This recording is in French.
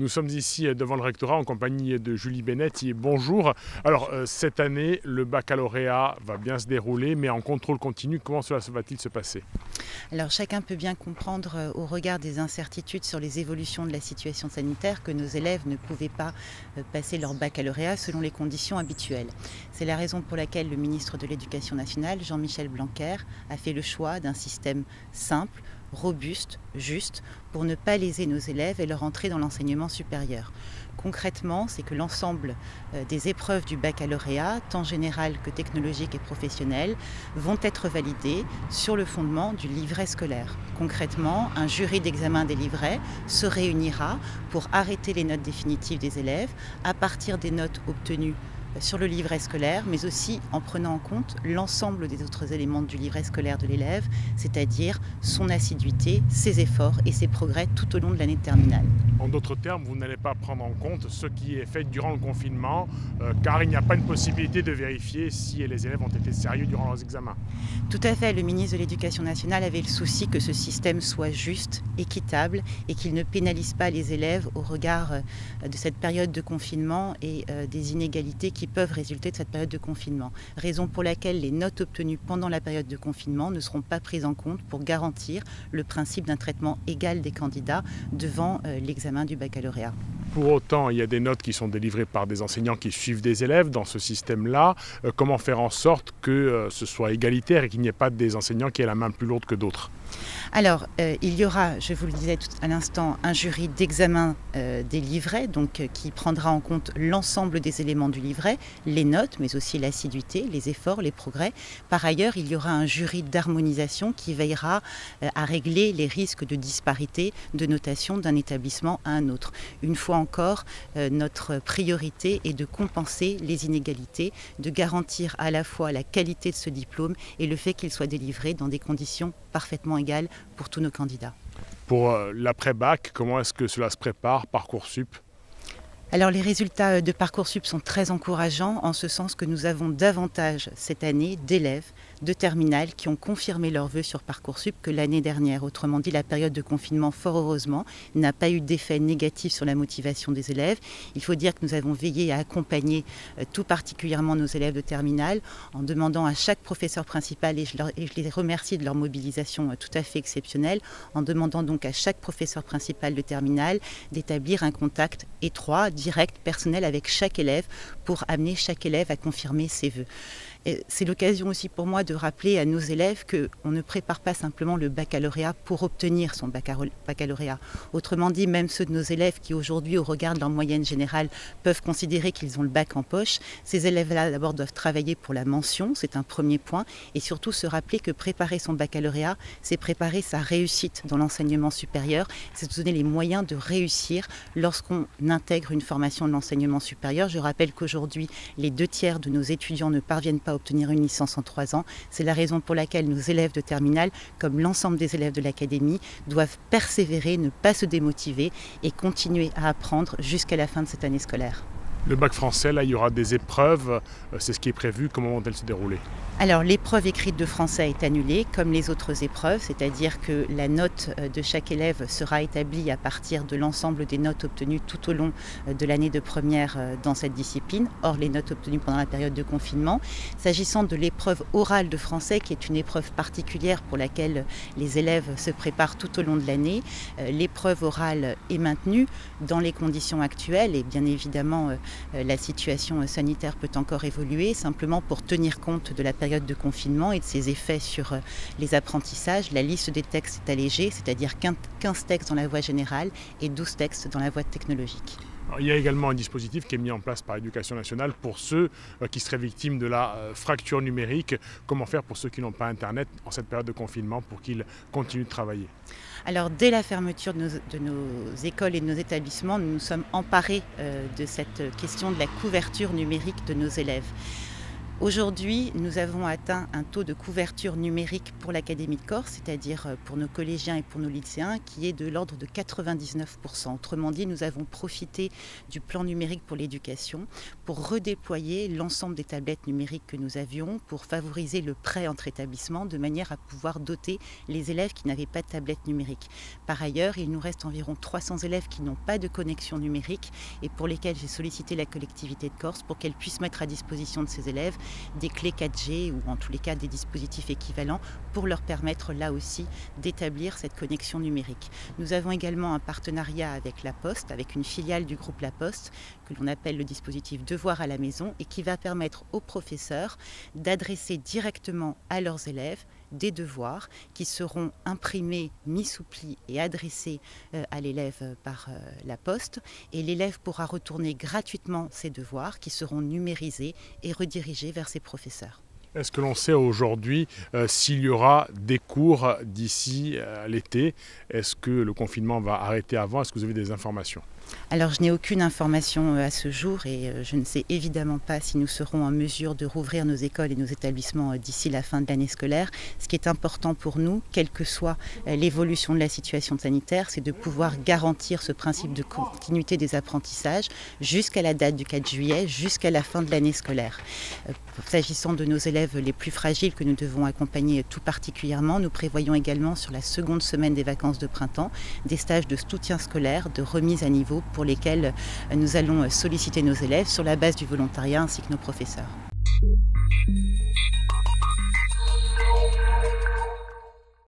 Nous sommes ici devant le rectorat en compagnie de Julie Benetti. Bonjour. Alors, euh, cette année, le baccalauréat va bien se dérouler, mais en contrôle continu, comment cela va-t-il se passer? Alors, chacun peut bien comprendre, euh, au regard des incertitudes sur les évolutions de la situation sanitaire, que nos élèves ne pouvaient pas euh, passer leur baccalauréat selon les conditions habituelles. C'est la raison pour laquelle le ministre de l'Éducation nationale, Jean-Michel Blanquer, a fait le choix d'un système simple, robuste, juste, pour ne pas léser nos élèves et leur entrer dans l'enseignement supérieur. Concrètement, c'est que l'ensemble euh, des épreuves du baccalauréat, tant général que technologique et professionnel, vont être validées sur le fondement du livret scolaire. Concrètement, un jury d'examen des livrets se réunira pour arrêter les notes définitives des élèves à partir des notes obtenues sur le livret scolaire, mais aussi en prenant en compte l'ensemble des autres éléments du livret scolaire de l'élève, c'est-à-dire son assiduité, ses efforts et ses progrès tout au long de l'année terminale. En d'autres termes, vous n'allez pas prendre en compte ce qui est fait durant le confinement, euh, car il n'y a pas une possibilité de vérifier si les élèves ont été sérieux durant leurs examens. Tout à fait, le ministre de l'Éducation nationale avait le souci que ce système soit juste, équitable et qu'il ne pénalise pas les élèves au regard euh, de cette période de confinement et euh, des inégalités qui peuvent résulter de cette période de confinement. Raison pour laquelle les notes obtenues pendant la période de confinement ne seront pas prises en compte pour garantir le principe d'un traitement égal des candidats devant l'examen du baccalauréat. Pour autant, il y a des notes qui sont délivrées par des enseignants qui suivent des élèves dans ce système-là. Euh, comment faire en sorte que euh, ce soit égalitaire et qu'il n'y ait pas des enseignants qui aient la main plus lourde que d'autres? Alors, euh, il y aura, je vous le disais tout à l'instant, un jury d'examen des livrets, donc qui prendra en compte l'ensemble des éléments du livret, les notes, mais aussi l'assiduité, les efforts, les progrès. Par ailleurs, il y aura un jury d'harmonisation qui veillera à régler les risques de disparité de notation d'un établissement à un autre. Une fois encore, euh, notre priorité est de compenser les inégalités, de garantir à la fois la qualité de ce diplôme et le fait qu'il soit délivré dans des conditions parfaitement pour tous nos candidats. Pour euh, l'après-bac, comment est-ce que cela se prépare, Parcoursup? Alors les résultats euh, de Parcoursup sont très encourageants en ce sens que nous avons davantage cette année d'élèves de terminale qui ont confirmé leur vœu sur Parcoursup que l'année dernière. Autrement dit, la période de confinement, fort heureusement, n'a pas eu d'effet négatif sur la motivation des élèves. Il faut dire que nous avons veillé à accompagner euh, tout particulièrement nos élèves de terminale en demandant à chaque professeur principal, et je, et je les remercie de leur mobilisation euh, tout à fait exceptionnelle, en demandant donc à chaque professeur principal de terminale d'établir un contact étroit, direct, personnel avec chaque élève pour amener chaque élève à confirmer ses vœux. C'est l'occasion aussi pour moi de rappeler à nos élèves qu'on ne prépare pas simplement le baccalauréat pour obtenir son baccalauréat. Autrement dit, même ceux de nos élèves qui aujourd'hui, au regard de leur moyenne générale, peuvent considérer qu'ils ont le bac en poche, ces élèves-là d'abord doivent travailler pour la mention, c'est un premier point, et surtout se rappeler que préparer son baccalauréat, c'est préparer sa réussite dans l'enseignement supérieur, c'est donner les moyens de réussir lorsqu'on intègre une formation de l'enseignement supérieur. Je rappelle qu'aujourd'hui, les deux tiers de nos étudiants ne parviennent pas obtenir une licence en trois ans. C'est la raison pour laquelle nos élèves de terminale, comme l'ensemble des élèves de l'académie, doivent persévérer, ne pas se démotiver et continuer à apprendre jusqu'à la fin de cette année scolaire. Le bac français, là, il y aura des épreuves, euh, c'est ce qui est prévu, comment vont-elles se dérouler? Alors l'épreuve écrite de français est annulée, comme les autres épreuves, c'est-à-dire que la note euh, de chaque élève sera établie à partir de l'ensemble des notes obtenues tout au long euh, de l'année de première dans cette discipline, hors les notes obtenues pendant la période de confinement. S'agissant de l'épreuve orale de français, qui est une épreuve particulière pour laquelle les élèves se préparent tout au long de l'année, l'épreuve orale est maintenue dans les conditions actuelles. Et bien évidemment la situation sanitaire peut encore évoluer, simplement pour tenir compte de la période de confinement et de ses effets sur euh, les apprentissages. La liste des textes est allégée, c'est-à-dire 15 textes dans la voie générale et 12 textes dans la voie technologique. Il y a également un dispositif qui est mis en place par l'Éducation nationale pour ceux euh, qui seraient victimes de la fracture numérique. Comment faire pour ceux qui n'ont pas Internet en cette période de confinement pour qu'ils continuent de travailler? Alors dès la fermeture de nos, écoles et de nos établissements, nous nous sommes emparés euh, de cette question de la couverture numérique de nos élèves. Aujourd'hui, nous avons atteint un taux de couverture numérique pour l'Académie de Corse, c'est-à-dire euh, pour nos collégiens et pour nos lycéens, qui est de l'ordre de 99%. Autrement dit, nous avons profité du plan numérique pour l'éducation pour redéployer l'ensemble des tablettes numériques que nous avions, pour favoriser le prêt entre établissements, de manière à pouvoir doter les élèves qui n'avaient pas de tablette numérique. Par ailleurs, il nous reste environ 300 élèves qui n'ont pas de connexion numérique et pour lesquels j'ai sollicité la collectivité de Corse pour qu'elle puisse mettre à disposition de ces élèves des clés 4G ou en tous les cas des dispositifs équivalents pour leur permettre là aussi d'établir cette connexion numérique. Nous avons également un partenariat avec La Poste, avec une filiale du groupe La Poste que l'on appelle le dispositif Devoir à la maison et qui va permettre aux professeurs d'adresser directement à leurs élèves des devoirs qui seront imprimés, mis sous pli et adressés euh, à l'élève par euh, la poste. Et l'élève pourra retourner gratuitement ses devoirs qui seront numérisés et redirigés vers ses professeurs. Est-ce que l'on sait aujourd'hui euh, s'il y aura des cours d'ici l'été? Est-ce que le confinement va arrêter avant? Est-ce que vous avez des informations? Alors je n'ai aucune information euh, à ce jour et euh, je ne sais évidemment pas si nous serons en mesure de rouvrir nos écoles et nos établissements euh, d'ici la fin de l'année scolaire. Ce qui est important pour nous, quelle que soit l'évolution de la situation sanitaire, c'est de pouvoir garantir ce principe de continuité des apprentissages jusqu'à la date du 4 juillet, jusqu'à la fin de l'année scolaire. S'agissant de nos élèves les plus fragiles que nous devons accompagner tout particulièrement, nous prévoyons également sur la seconde semaine des vacances de printemps des stages de soutien scolaire, de remise à niveau pour lesquels nous allons solliciter nos élèves sur la base du volontariat ainsi que nos professeurs.